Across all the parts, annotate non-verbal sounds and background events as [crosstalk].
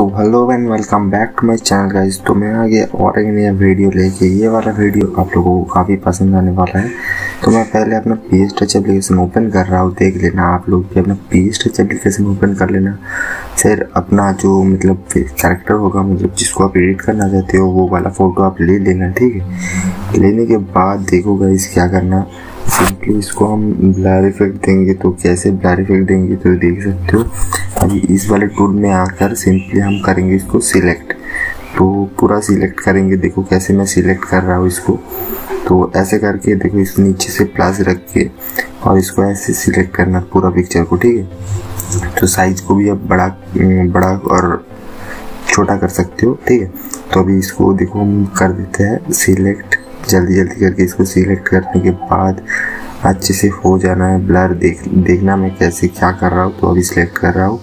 So hello and welcome back to my channel guys तो मैं आगे और एक नया वीडियो लेके, ये वाला वीडियो आप लोगों को काफ़ी पसंद आने वाला है। तो मैं पहले अपना P S touch application open कर रहा हूँ, देख लेना आप लोग भी अपना P S touch application open कर लेना। फिर अपना जो मतलब कैरेक्टर होगा मतलब जिसको आप एडिट करना चाहते हो, वो वाला फ़ोटो आप ले लेना, ठीक है? लेने के बाद देखो गाइस क्या करना। सिंपली इसको हम ब्लर इफ़ेक्ट देंगे तो कैसे ब्लर इफ़ेक्ट देंगे तो देख सकते हो। अभी इस वाले टूल में आकर सिंपली हम करेंगे इसको सिलेक्ट। तो पूरा सिलेक्ट करेंगे। देखो कैसे मैं सिलेक्ट कर रहा हूँ इसको। तो ऐसे करके देखो इस नीचे से प्लस रख के और इसको ऐसे सिलेक्ट करना पूरा पिक्चर को, ठीक है? तो साइज़ को भी आप बड़ा बड़ा और छोटा कर सकते हो, ठीक है? तो अभी इसको देखो हम कर देते हैं। सिलेक्ट जल्दी जल्दी करके इसको सिलेक्ट करने के बाद अच्छे से हो जाना है ब्लर देख देखना मैं कैसे क्या कर रहा हूँ तो अभी सिलेक्ट कर रहा हूँ।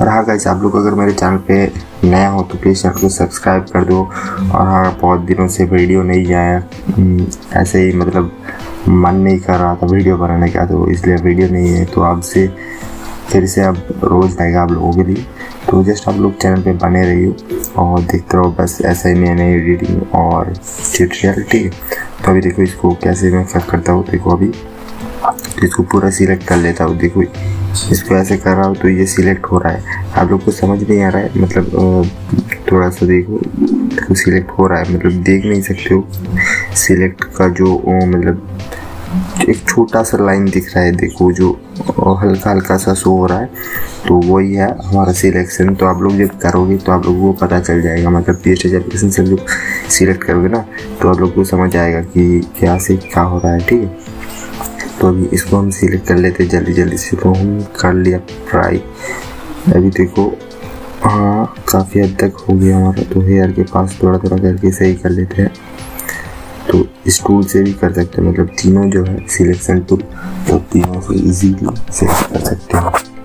और हाँ गाइस आप लोग अगर मेरे चैनल पे नया हो तो प्लीज़ चैनल को सब्सक्राइब कर दो। और हाँ बहुत दिनों से वीडियो नहीं आया हम्म, ऐसे ही मतलब मन नहीं कर रहा था वीडियो बनाने का तो इसलिए वीडियो नहीं है। तो आपसे फिर से अब रोज़ आएगा आप लोगों के लिए। तो जस्ट आप लोग चैनल पे बने रहिए और देखते रहो बस ऐसा ही नई नई एडिटिंग और ट्यूटोरियल ठीक है। तो अभी देखो इसको कैसे मैं फैक करता हूँ। देखो अभी इसको पूरा सिलेक्ट कर लेता हूँ। देखो, इसको ऐसे कर रहा हूँ तो ये सिलेक्ट हो रहा है। आप लोग को समझ नहीं आ रहा है? मतलब थोड़ा सा देखो देखो सिलेक्ट हो रहा है। मतलब देख नहीं सकते हो। सिलेक्ट का जो मतलब एक छोटा सा लाइन दिख रहा है, देखो जो हल्का हल्का सा शो हो रहा है। तो वही है हमारा सिलेक्शन तो आप लोग जब करोगे तो आप लोगों को पता चल जाएगा। मतलब पी एच एप्लीकेशन से जब सिलेक्ट करोगे ना तो आप लोग को समझ आएगा कि क्या से क्या हो रहा है, ठीक है? तो अभी इसको हम सिलेक्ट कर लेते जल्दी जल्दी से। तो हम कर लिया ट्राई अभी देखो हाँ काफ़ी हद तक हो गया हमारा। तो हेयर के पास थोड़ा थोड़ा करके सही कर लेते हैं। इस टूल से भी कर सकते हैं। मतलब तीनों जो है सिलेक्शन टूल तो तीनों से इजीली सेलेक्ट कर सकते हैं।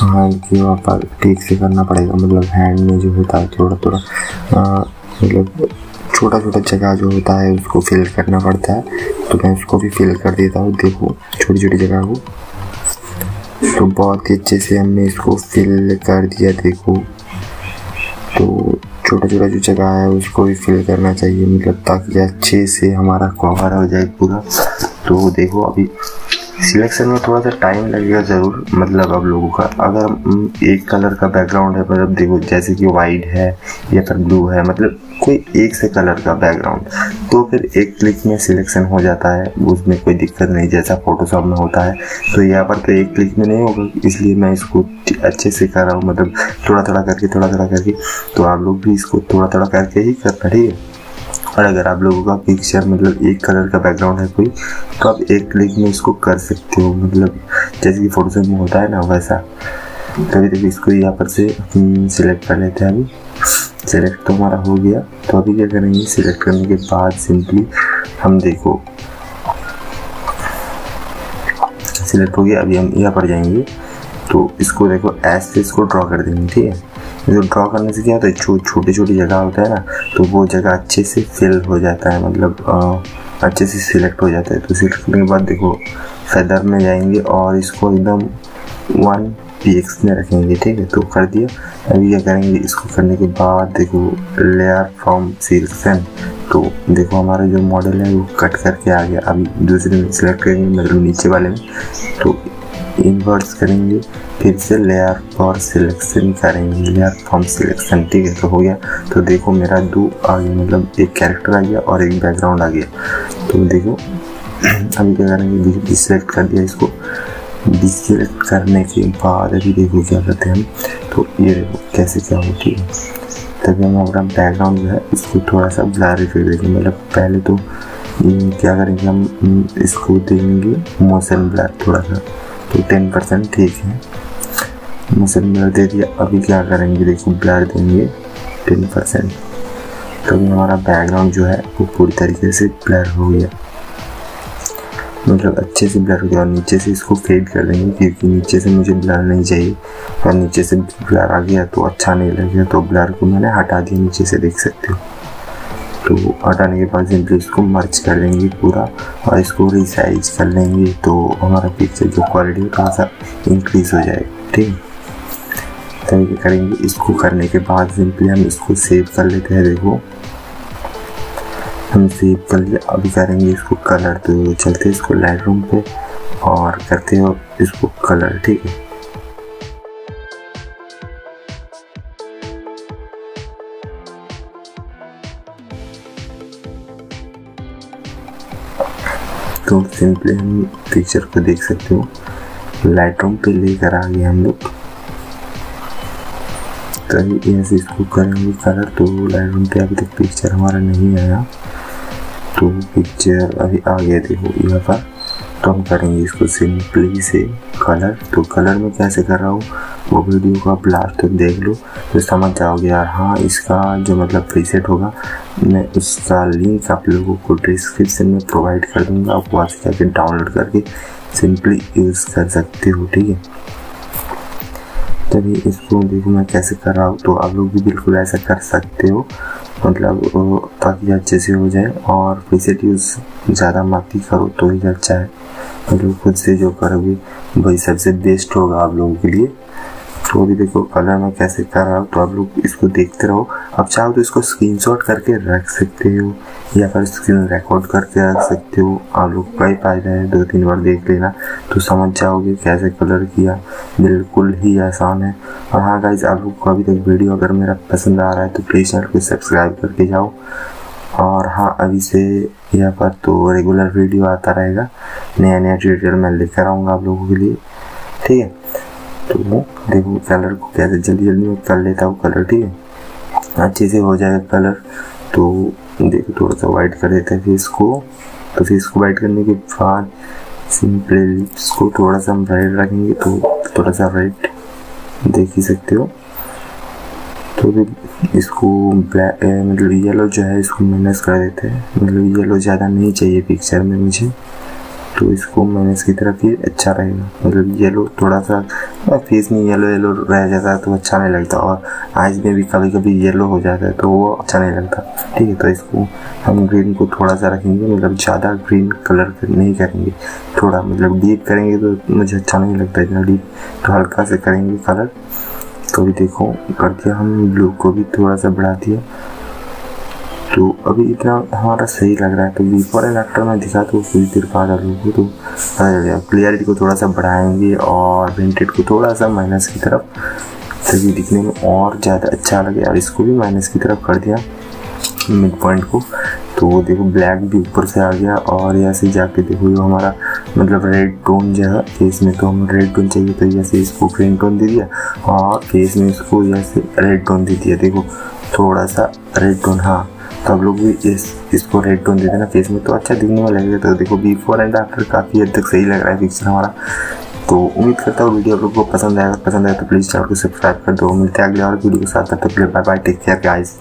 हाँ कि वहाँ पर ठीक से करना पड़ेगा। मतलब हैंड में जो होता है थोड़ा थोड़ा मतलब छोटा छोटा जगह जो होता है, उसको फिल करना पड़ता है। तो मैं उसको भी फिल कर देता हूँ। देखो छोटी छोटी जगह को तो बहुत ही अच्छे से हमने इसको फिल कर दिया, देखो। तो छोटा छोटा जो जगह है, उसको भी फिल करना चाहिए। मतलब ताकि अच्छे से हमारा कवर हो जाए पूरा। तो देखो, अभी सिलेक्शन में थोड़ा सा टाइम लगेगा ज़रूर मतलब अब लोगों का। अगर एक कलर का बैकग्राउंड है मतलब देखो, जैसे कि वाइट है, या फिर ब्लू है मतलब कोई एक से कलर का बैकग्राउंड तो फिर एक क्लिक में सिलेक्शन हो जाता है। उसमें कोई दिक्कत नहीं, जैसा फोटोशॉप में होता है। तो यहाँ पर तो एक क्लिक में नहीं होगा, इसलिए मैं इसको अच्छे से कर रहा हूँ मतलब थोड़ा थोड़ा करके थोड़ा थोड़ा करके। तो आप लोग भी इसको थोड़ा थोड़ा करके ही करना, ठीक है? और अगर आप लोगों का पिक्चर मतलब एक कलर का बैकग्राउंड है कोई तो आप एक क्लिक में इसको कर सकते हो। मतलब जैसे कि फोटोशॉप में होता है ना वैसा। कभी कभी इसको यहाँ पर से सिलेक्ट कर लेते हैं अभी। सिलेक्ट तो हमारा हो गया। तो अभी क्या करेंगे? सिलेक्ट करने के बाद सिंपली हम देखो। सिलेक्ट हो गया। अभी हम यहाँ पर जाएँगे। तो इसको देखो ऐसे इसको ड्रॉ कर देंगे, ठीक है? जो ड्रॉ करने से क्या होता है? छो, छोटी छोटी जगह होता है ना तो वो जगह अच्छे से फिल हो जाता है मतलब आ, अच्छे से सिलेक्ट हो जाता है। तो सिलेक्ट करने के बाद देखो फेदर में जाएँगे और इसको एकदम वन पी एक्स में रखेंगे ठीक है? तो कर दिया। अभी क्या करेंगे? इसको करने के बाद देखो लेयर फ्रॉम सिलेक्शन तो देखो हमारा जो मॉडल है वो कट करके आ गया। अभी दूसरे में सिलेक्ट करेंगे मतलब नीचे वाले में। तो इन्वर्ट्स करेंगे, फिर से लेयर फॉर सिलेक्शन करेंगे। लेयर फॉर्म सिलेक्शन ठीक है तो हो गया। तो देखो मेरा दो आ गया मतलब एक कैरेक्टर आ गया और एक बैकग्राउंड आ गया। तो देखो, [clears throat] अभी क्या करेंगे डिसलेक्ट कर दिया इसको। डिसलेक्ट करने के बाद अभी देखो क्या करते हैं हम। तो ये देखो कैसे क्या होती है। तभी हम अपना बैकग्राउंड जो है, इसको थोड़ा सा ब्लर इफ़ेक्ट देंगे मतलब पहले तो क्या करेंगे हम इसको देंगे मोशन ब्लर थोड़ा सा तो टेन परसेंट ठीक है। मसल ब्लर दे दिया। अभी क्या करेंगे? देखो ब्लर देंगे टेन परसेंट तो अभी हमारा बैकग्राउंड जो है, वो पूरी तरीके से ब्लर हो गया। मतलब अच्छे से ब्लर हो गया और नीचे से इसको फेड कर देंगे क्योंकि नीचे से मुझे ब्लर नहीं चाहिए। और नीचे से ब्लर आ गया तो अच्छा नहीं लगेगा तो ब्लर को मैंने हटा दिया। नीचे से देख सकते हो। तो हटाने के बाद सिंपली इसको मर्च कर देंगे पूरा और इसको रिसाइज कर लेंगे तो हमारा पिक्चर जो क्वालिटी है थोड़ा सा इंक्रीज हो जाएगा, ठीक है? तभी करेंगे, इसको करने के बाद सिंपली हम इसको सेव कर लेते हैं, देखो। हम सेव कर लिया, अभी करेंगे इसको कलर तो चलते इसको लाइट रूम पे और करते हो इसको कलर ठीक है? तो सिंपली हम पिक्चर को देख सकते हो। लाइट रूम पे लेकर आ गए हम लोग। तो ऐसे इसको करेंगे कलर तो लाइट रूम पे अभी तक पिक्चर हमारा नहीं आया। तो पिक्चर अभी आ गया, देखो, यहाँ पर। हम करेंगे इसको सिंपली से कलर तो कलर में कैसे कर रहा हूँ? वो वीडियो को आप लास्ट तक देख लो। तो समझ जाओगे यार हाँ इसका जो मतलब प्रीसेट होगा, मैं उसका लिंक आप लोगों को डिस्क्रिप्शन में प्रोवाइड कर दूँगा। आप वहाँ से जाके डाउनलोड करके सिंपली यूज़ कर सकते हो, ठीक है? तभी इसको देखो मैं कैसे कर रहा हूँ। तो आप लोग भी बिल्कुल ऐसा कर सकते हो। मतलब ताकि अच्छे से हो जाए और प्रीसेट यूज़ ज़्यादा मत करो तो ही अच्छा है। मतलब खुद से जो करोगे वही सबसे बेस्ट होगा आप लोगों के लिए। तो अभी देखो, कलर में कैसे कर रहा हूँ तो आप लोग इसको देखते रहो। अब चाहो तो इसको स्क्रीनशॉट करके रख सकते हो, या फिर स्क्रीन रिकॉर्ड करके रख सकते हो। आप लोग का ही फ़ायदा है, दो तीन बार देख लेना। तो समझ जाओगे कैसे कलर किया। बिल्कुल ही आसान है। और हाँ गाइज़ आप लोग को अभी तक वीडियो अगर मेरा पसंद आ रहा है तो प्लीज़ चैनल को सब्सक्राइब करके जाओ। और हाँ अभी से यहाँ पर तो रेगुलर वीडियो आता रहेगा। नया नया ट्यूटोरियल मैं लेकर आऊँगा आप लोगों के लिए। ठीक है। तो देखो कलर को कैसे जल्दी जल्दी मैं कर लेता हूँ कलर, ठीक है? अच्छे से हो जाएगा कलर तो देखो थोड़ा सा वाइट कर देते हैं फेस को। तो फेस को वाइट करने के बाद सिंपली लिप्स को थोड़ा सा हम रेड रखेंगे तो थोड़ा सा रेड देख ही सकते हो। तो फिर इसको ब्लैक मतलब येलो जो है, इसको माइनस कर देते हैं। मतलब येलो ज़्यादा नहीं चाहिए पिक्चर में मुझे। तो इसको मैंने की तरफ़ ही अच्छा रहेगा मतलब येलो थोड़ा सा फेस में येलो येलो रह जाता है तो अच्छा नहीं लगता और आइज़ में भी कभी कभी येलो हो जाता है तो वो अच्छा नहीं लगता ठीक है तो इसको हम ग्रीन को थोड़ा सा रखेंगे मतलब ज़्यादा ग्रीन कलर नहीं करेंगे थोड़ा मतलब डीप करेंगे तो मुझे अच्छा नहीं लगता इतना डीप तो हल्का से करेंगे कलर तो भी देखो कर दिया हम ब्लू को भी थोड़ा सा बढ़ा दिया तो अभी इतना हमारा सही लग रहा है। तो एंड आफ्टर में दिखा तो कुछ देर बाद को तो क्लियरिटी को थोड़ा सा बढ़ाएँगे और वेंटेड को थोड़ा सा माइनस की तरफ़। तभी दिखने में और ज़्यादा अच्छा लगे और इसको भी माइनस की तरफ़ कर दिया मिड पॉइंट को। तो देखो ब्लैक भी ऊपर से आ गया और यहाँ से जाके देखो जो हमारा मतलब रेड टोन जो है फेस में तो हम रेड टोन चाहिए तो यहाँ से इसको ग्रीन टोन दे दिया और फेस में इसको यहाँ से रेड टोन दे दिया। देखो, थोड़ा सा रेड टोन हाँ। तो आप लोग भी इस, इसको रेड टोन दे देना फेस में तो अच्छा दिखने में लगेगा तो देखो बिफोर एंड आफ्टर काफ़ी हद तक सही लग रहा है पिक्चर हमारा। तो उम्मीद करता हूँ वीडियो आप लोग को पसंद आएगा पसंद आए तो प्लीज़ चैनल को सब्सक्राइब कर दो। मिलते हैं अगले और वीडियो के साथ, तब तक bye bye take care guys